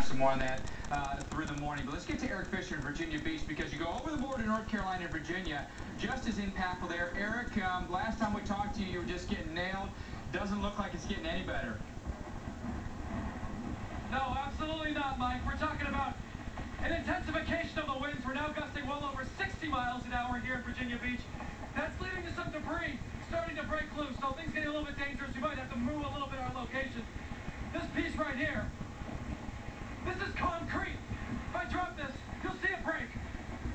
have some more on that uh, through the morning. But let's get to Eric Fisher in Virginia Beach because you go over the border to North Carolina and Virginia, just as impactful there. Eric, um, last time we talked to you, you were just getting nailed. Doesn't look like it's getting any better. No, absolutely not, Mike. We're talking about an intensification of the winds. We're now gusting well over 60 miles an hour here in Virginia Beach. That's leading to some debris starting to break loose, so things getting a little bit dangerous. We might have to move